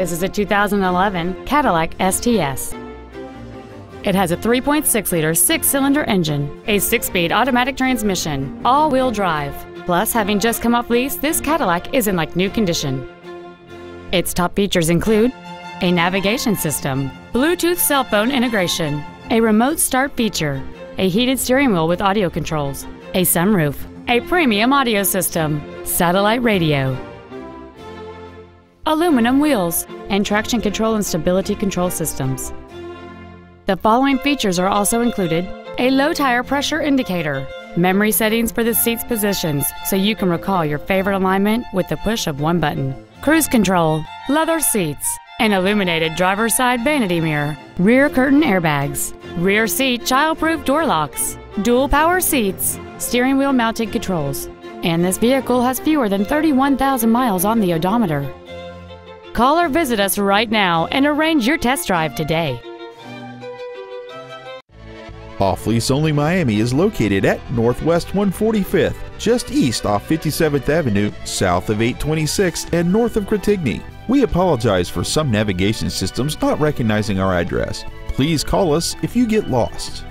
This is a 2011 Cadillac STS. It has a 3.6-liter six-cylinder engine, a six-speed automatic transmission, all-wheel drive. Plus, having just come off lease, this Cadillac is in like new condition. Its top features include a navigation system, Bluetooth cell phone integration, a remote start feature, a heated steering wheel with audio controls, a sunroof, a premium audio system, satellite radio, aluminum wheels, and traction control and stability control systems. The following features are also included a low tire pressure indicator, memory settings for the seat's positions so you can recall your favorite alignment with the push of one button, cruise control, leather seats, an illuminated driver's side vanity mirror, rear curtain airbags, rear seat child-proof door locks, dual power seats, steering wheel mounted controls, and this vehicle has fewer than 31,000 miles on the odometer. Call or visit us right now and arrange your test drive today. Off Lease Only Miami is located at Northwest 145th, just east off 57th Avenue, south of 826, and north of Gratigny. We apologize for some navigation systems not recognizing our address. Please call us if you get lost.